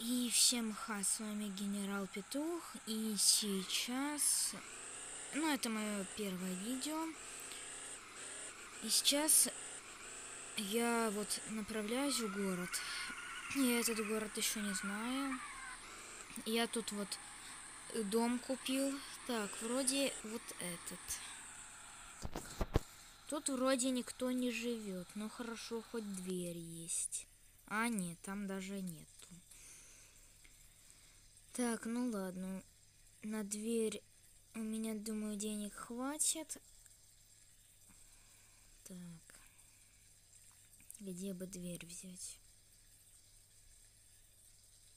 И всем ха, с вами Генерал Петух, и сейчас, ну это мое первое видео, и сейчас я вот направляюсь в город, я этот город еще не знаю, я тут вот дом купил, так, вроде вот этот, тут вроде никто не живет, но хорошо, хоть дверь есть, а нет, там даже нет. Так, ну ладно. На дверь у меня, думаю, денег хватит. Так. Где бы дверь взять?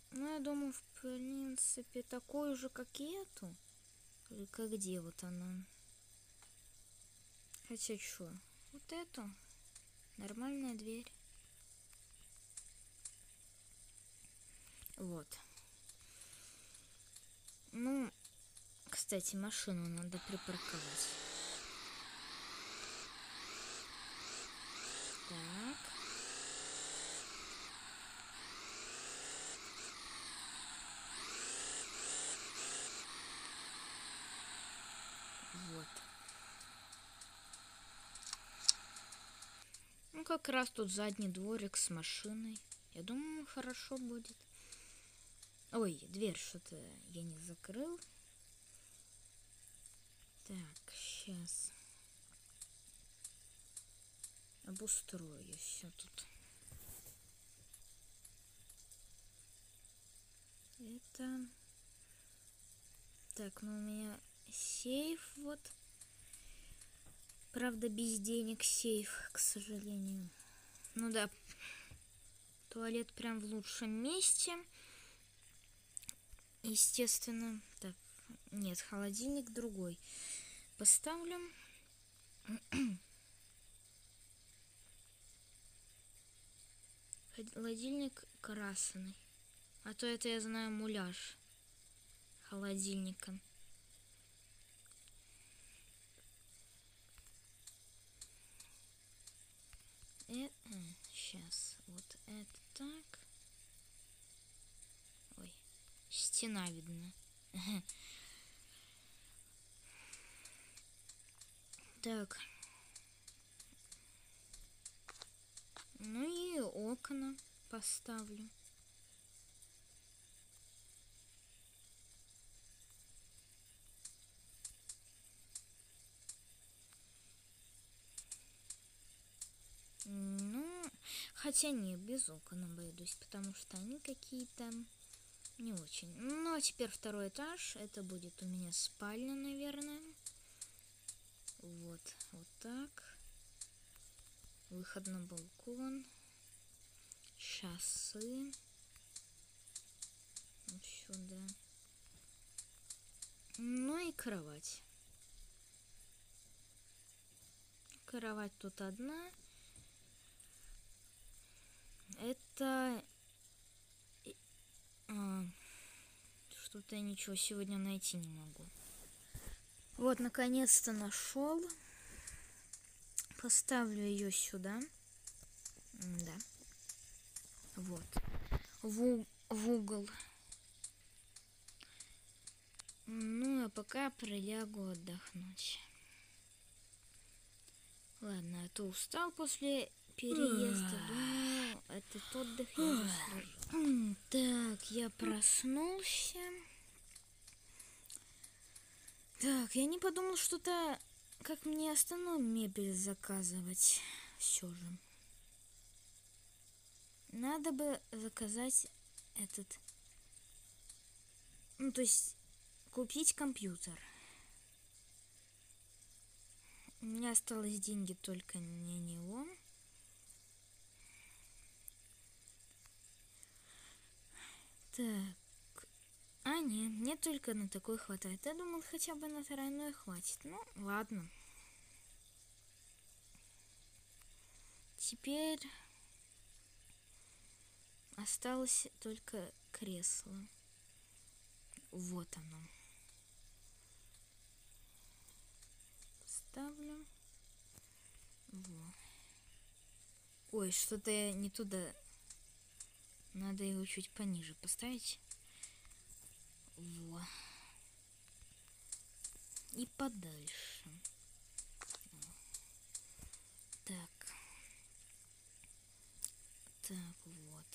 Ну, я думаю, в принципе, такую же, как и эту. Только где вот она? Хотя что? Вот эту. Нормальная дверь. Вот. Ну, кстати, машину надо припарковать. Так. Вот. Ну, как раз тут задний дворик с машиной. Я думаю, хорошо будет. Ой, дверь что-то я не закрыл. Так, сейчас. Обустрою все тут. Это... Так, ну у меня сейф вот. Правда, без денег сейф, к сожалению. Ну да, туалет прям в лучшем месте. Естественно, так, нет, холодильник другой. Поставлю. Холодильник красный. А то это я знаю муляж холодильника. Это, сейчас, вот это так. Стена видна. Так. Ну и окна поставлю. Ну, хотя не, без окон обойдусь, потому что они какие-то не очень. Ну, а теперь второй этаж. Это будет у меня спальня, наверное. Вот, вот так. Выход на балкон. Часы. Вот сюда. Ну и кровать. Кровать тут одна. Это а, Что-то я ничего сегодня найти не могу. Вот, наконец-то нашел. Поставлю ее сюда. Да. Вот. В, в угол. Ну, а пока прилягу отдохнуть. Ладно, а то устал после переезда. Думаю, этот отдых я заслужил. Так, я проснулся. Так, я не подумал что-то, как мне остальную мебель заказывать все же. Надо бы заказать этот... Ну, то есть купить компьютер. У меня осталось деньги только на него. Так. А, нет, мне только на такой хватает. Я думал, хотя бы на тройной хватит. Ну, ладно. Теперь осталось только кресло. Вот оно. Ставлю. Во. Ой, что-то я не туда. Надо его чуть пониже поставить. Во. И подальше. Так. Так, вот.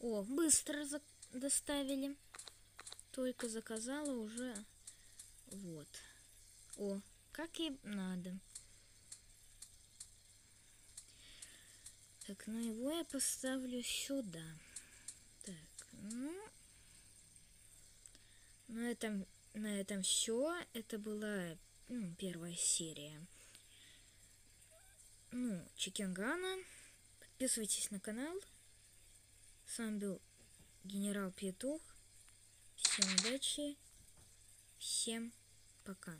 О, быстро доставили. Только заказала уже. Вот. О, как и надо. Так, ну его я поставлю сюда. Так, ну... На этом, на этом все. Это была ну, первая серия. Ну, Чикенгана. Подписывайтесь на канал. С вами был генерал Петух. Всем удачи. Всем пока.